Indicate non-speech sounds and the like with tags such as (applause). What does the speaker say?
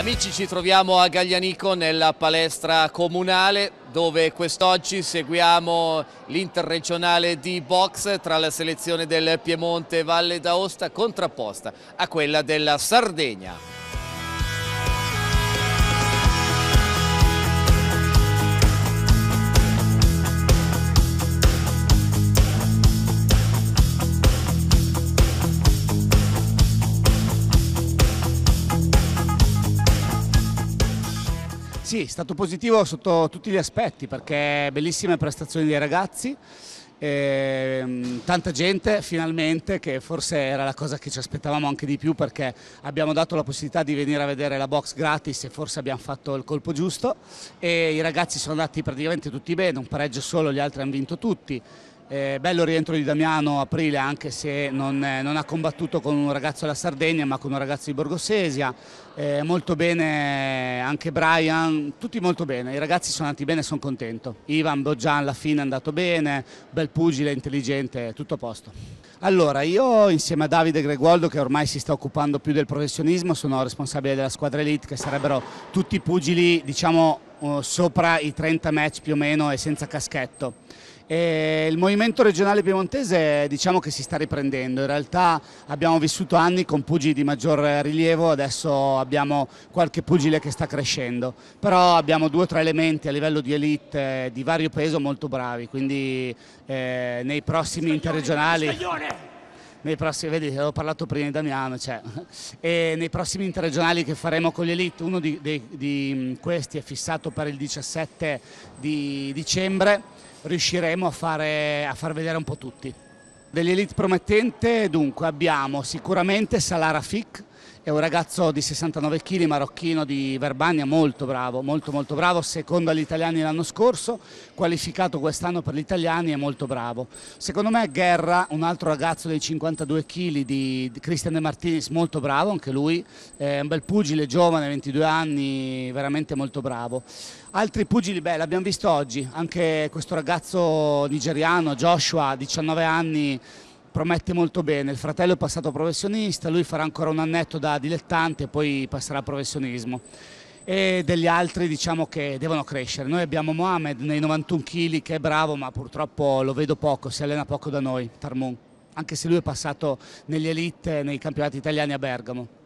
Amici ci troviamo a Gaglianico nella palestra comunale dove quest'oggi seguiamo l'interregionale di box tra la selezione del Piemonte e Valle d'Aosta contrapposta a quella della Sardegna. Sì, è stato positivo sotto tutti gli aspetti perché bellissime prestazioni dei ragazzi, eh, tanta gente finalmente che forse era la cosa che ci aspettavamo anche di più perché abbiamo dato la possibilità di venire a vedere la box gratis e forse abbiamo fatto il colpo giusto e i ragazzi sono andati praticamente tutti bene, un pareggio solo, gli altri hanno vinto tutti. Eh, bello rientro di Damiano aprile anche se non, eh, non, ha combattuto con un ragazzo della Sardegna ma con un ragazzo di Borgosesia, eh, molto bene anche Brian, tutti molto bene, i ragazzi sono andati bene, sono contento. Ivan Boggian alla fine è andato bene, bel pugile, intelligente, tutto a posto. Allora, io insieme a Davide Greguoldo che ormai si sta occupando più del professionismo, sono responsabile della squadra elite che sarebbero tutti pugili diciamo uh, sopra i 30 match più o meno e senza caschetto. E il movimento regionale piemontese diciamo che si sta riprendendo, in realtà abbiamo vissuto anni con pugili di maggior rilievo, adesso abbiamo qualche pugile che sta crescendo, però abbiamo due o tre elementi a livello di elite di vario peso molto bravi, quindi eh, nei prossimi interregionali nei prossimi, vedi, avevo parlato prima di Damiano, cioè, (laughs) e nei prossimi interregionali che faremo con gli Elite, uno di, di, di questi è fissato per il 17 di dicembre, riusciremo a, fare, a far vedere un po' tutti. Degli elite promettente dunque abbiamo sicuramente Salara Fic, è un ragazzo di 69 kg marocchino di Verbania, molto bravo, molto molto bravo, secondo agli italiani l'anno scorso, qualificato quest'anno per gli italiani, è molto bravo. Secondo me Guerra, un altro ragazzo dei 52 kg di Cristian De Martinis, molto bravo, anche lui, è un bel pugile, giovane, 22 anni, veramente molto bravo. Altri pugili, beh, l'abbiamo visto oggi, anche questo ragazzo nigeriano, Joshua, 19 anni, promette molto bene, il fratello è passato professionista, lui farà ancora un annetto da dilettante e poi passerà a professionismo e degli altri diciamo che devono crescere. Noi abbiamo Mohamed nei 91 kg che è bravo ma purtroppo lo vedo poco, si allena poco da noi, Tarmun, anche se lui è passato negli elite nei campionati italiani a Bergamo.